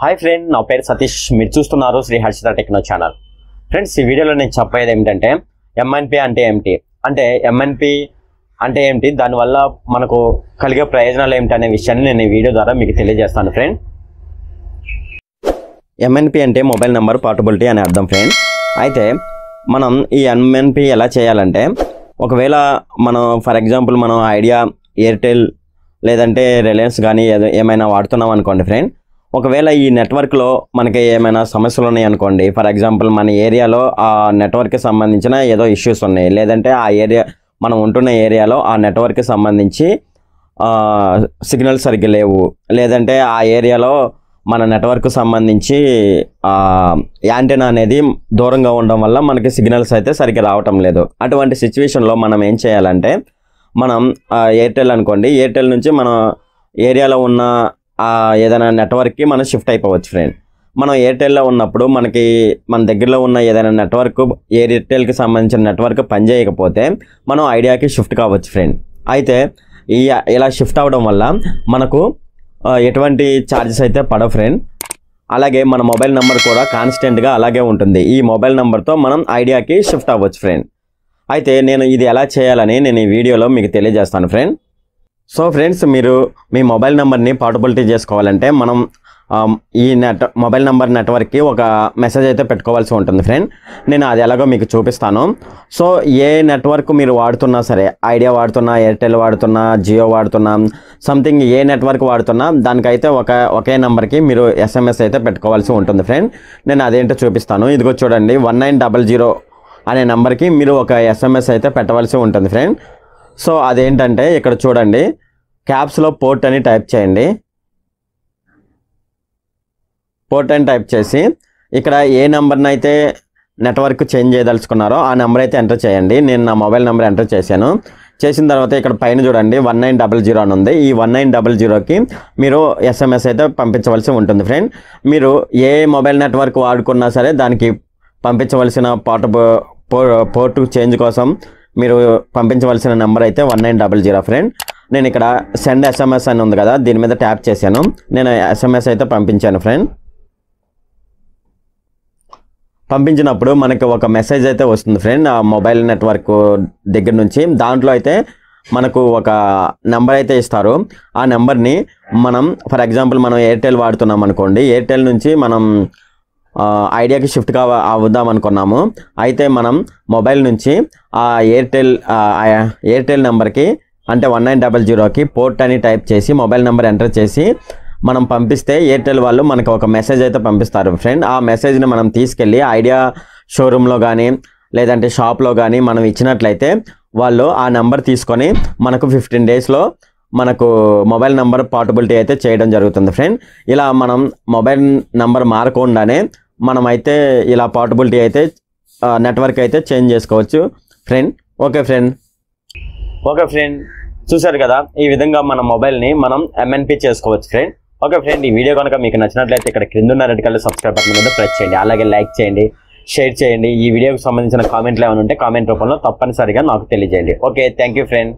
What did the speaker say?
Hi friend నా పేరు సతీష్. మీరు చూస్తున్నారు Shri Harshitha techno channel. Friends ఈ వీడియోలో నేను చెప్పేది ఏమిటంటే ఎంఎన్పి అంటే ఏమిటి? అంటే ఎంఎన్పి అంటే ఏమిటి? దానివల్ల మనకు కలిగే ప్రయోజనాలు ఏమిటి అనే విషయాన్ని నేను ఈ వీడియో ద్వారా మీకు తెలియజేస్తాను ఫ్రెండ్ ఎంఎన్పి అంటే మొబైల్ నెంబర్ పార్టబిలిటీ అని అర్థం ఫ్రెండ్ అయితే మనం ఈ ఎంఎన్పి ఎలా చేయాలంటే ఒకవేళ మనం ఫర్ ఎగ్జాంపుల్ మనం ఐడియా ఎయిర్టెల్ లేదంటే రిలయన్స్ కానీ ఏదో ఏమైనా వాడుతున్నాం అనుకోండి ఫ్రెండ్ ఒకవేళ ఈ నెట్వర్క్లో మనకి ఏమైనా సమస్యలు ఉన్నాయి అనుకోండి ఫర్ ఎగ్జాంపుల్ మన ఏరియాలో ఆ నెట్వర్క్కి సంబంధించిన ఏదో ఇష్యూస్ ఉన్నాయి. లేదంటే ఆ ఏరియా మనం ఉంటున్న ఏరియాలో ఆ నెట్వర్క్కి సంబంధించి సిగ్నల్ సరిగ్గా లేవు. లేదంటే ఆ ఏరియాలో మన నెట్వర్క్ సంబంధించి యాంటెనా అనేది దూరంగా ఉండడం వల్ల మనకి సిగ్నల్స్ అయితే సరిగ్గా రావటం లేదు. అటువంటి సిచ్యువేషన్లో మనం ఏం చేయాలంటే మనం ఎయిర్టెల్ అనుకోండి ఎయిర్టెల్ నుంచి మన ఏరియాలో ఉన్న ఏదైనా నెట్వర్క్కి మనం షిఫ్ట్ అయిపోవచ్చు ఫ్రెండ్ మనం ఎయిర్టెల్లో ఉన్నప్పుడు మనకి మన దగ్గరలో ఉన్న ఏదైనా నెట్వర్క్ ఎయిర్టెల్కి సంబంధించిన నెట్వర్క్ పనిచేయకపోతే మనం ఐడియాకి షిఫ్ట్ కావచ్చు ఫ్రెండ్ అయితే ఈ ఇలా షిఫ్ట్ అవ్వడం వల్ల మనకు ఎటువంటి ఛార్జెస్ అయితే పడవు ఫ్రెండ్ అలాగే మన మొబైల్ నెంబర్ కూడా కాన్స్టెంట్గా అలాగే ఉంటుంది. ఈ మొబైల్ నెంబర్తో మనం ఐడియాకి షిఫ్ట్ అవ్వచ్చు ఫ్రెండ్ అయితే నేను ఇది ఎలా చేయాలని నేను ఈ వీడియోలో మీకు తెలియజేస్తాను ఫ్రెండ్ సో ఫ్రెండ్స్ మీరు మీ మొబైల్ నెంబర్ని పోర్టబిలిటీ చేసుకోవాలంటే మనం ఈ నెట్ మొబైల్ నెంబర్ నెట్వర్క్కి ఒక మెసేజ్ అయితే పెట్టుకోవాల్సి ఉంటుంది ఫ్రెండ్ నేను అది ఎలాగో మీకు చూపిస్తాను. సో ఏ నెట్వర్క్ మీరు వాడుతున్నా సరే ఐడియా వాడుతున్నా ఎయిర్టెల్ వాడుతున్నా జియో వాడుతున్నా సంథింగ్ ఏ నెట్వర్క్ వాడుతున్నా దానికైతే ఒక ఒకే నెంబర్కి మీరు ఎస్ఎంఎస్ అయితే పెట్టుకోవాల్సి ఉంటుంది ఫ్రెండ్ నేను అదేంటో చూపిస్తాను. ఇదిగో చూడండి వన్ నైన్ డబల్ జీరో అనే నెంబర్కి మీరు ఒక ఎస్ఎంఎస్ అయితే పెట్టవలసి ఉంటుంది ఫ్రెండ్ సో అదేంటంటే ఇక్కడ చూడండి క్యాప్స్లో పోర్ట్ అని టైప్ చేయండి. పోర్ట్ అని టైప్ చేసి ఇక్కడ ఏ నెంబర్ని అయితే నెట్వర్క్ చేంజ్ చేయదలుచుకున్నారో ఆ నెంబర్ అయితే ఎంటర్ చేయండి. నేను నా మొబైల్ నెంబర్ ఎంటర్ చేశాను. చేసిన తర్వాత ఇక్కడ పైన చూడండి వన్ నైన్ డబల్ జీరో అని ఉంది. ఈ వన్ నైన్ డబల్ జీరోకి మీరు ఎస్ఎంఎస్ అయితే పంపించవలసి ఉంటుంది ఫ్రెండ్ మీరు ఏ మొబైల్ నెట్వర్క్ వాడుకున్నా సరే దానికి పంపించవలసిన పోర్ట్ పోర్టు చేంజ్ కోసం మీరు పంపించవలసిన నెంబర్ అయితే one nine double zero friend నేను ఇక్కడ సెండ్ ఎస్ఎంఎస్ అని ఉంది కదా దీని మీద ట్యాప్ చేశాను. నేను ఎస్ఎంఎస్ అయితే పంపించాను ఫ్రెండ్ పంపించినప్పుడు మనకు ఒక మెసేజ్ అయితే వస్తుంది ఫ్రెండ్ ఆ మొబైల్ నెట్వర్క్ దగ్గర నుంచి. దాంట్లో అయితే మనకు ఒక నెంబర్ అయితే ఇస్తారు. ఆ నెంబర్ని మనం ఫర్ ఎగ్జాంపుల్ మనం ఎయిర్టెల్ వాడుతున్నాం అనుకోండి ఎయిర్టెల్ నుంచి మనం ఐడియాకి షిఫ్ట్ కావ అవుదాం అనుకున్నాము. అయితే మనం మొబైల్ నుంచి ఆ ఎయిర్టెల్ ఎయిర్టెల్ నెంబర్కి అంటే వన్ నైన్ డబల్ జీరోకి పోర్ట్ అని టైప్ చేసి మొబైల్ నెంబర్ ఎంటర్ చేసి మనం పంపిస్తే ఎయిర్టెల్ వాళ్ళు మనకు ఒక మెసేజ్ అయితే పంపిస్తారు ఫ్రెండ్. ఆ మెసేజ్ని మనం తీసుకెళ్ళి ఐడియా షోరూంలో కానీ లేదంటే షాప్లో కానీ మనం ఇచ్చినట్లయితే వాళ్ళు ఆ నెంబర్ తీసుకొని మనకు ఫిఫ్టీన్ డేస్లో మనకు మొబైల్ నెంబర్ పార్టబిలిటీ అయితే చేయడం జరుగుతుంది ఫ్రెండ్. ఇలా మనం మొబైల్ నెంబర్ మారకుండానే మనమైతే ఇలా పార్టబిలిటీ అయితే నెట్వర్క్ అయితే చేంజ్ చేసుకోవచ్చు. Friend okay friend okay friend చూసారు కదా? ఈ విధంగా మన మొబైల్ని మనం ఎంఎన్పి చేసుకోవచ్చు ఫ్రెండ్ ఓకే ఫ్రెండ్ ఈ వీడియో కనుక మీకు నచ్చినట్లయితే ఇక్కడ క్రింద ఉన్న రెడ్ కలర్ సబ్స్క్రైబ్ బటన్ మీద ప్రెస్ చేయండి. అలాగే లైక్ చేయండి షేర్ చేయండి. ఈ వీడియోకి సంబంధించిన కామెంట్లు ఏమైనా ఉంటే కామెంట్ రూపంలో తప్పనిసరిగా నాకు తెలియజేయండి. Okay thank you friend